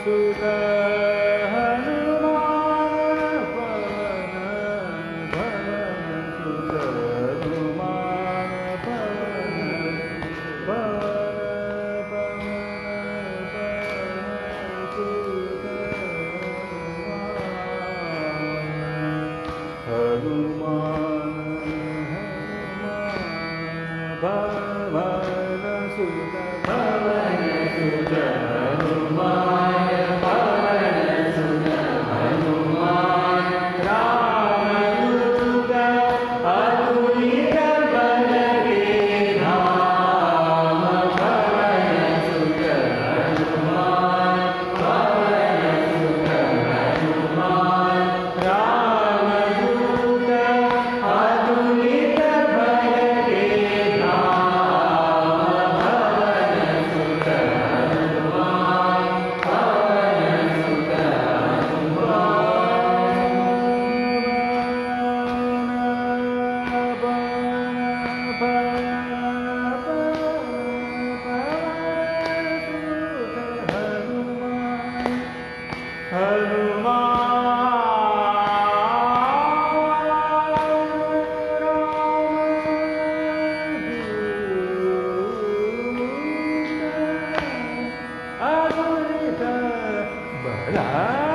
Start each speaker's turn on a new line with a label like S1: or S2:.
S1: ु हनुभु Enggak.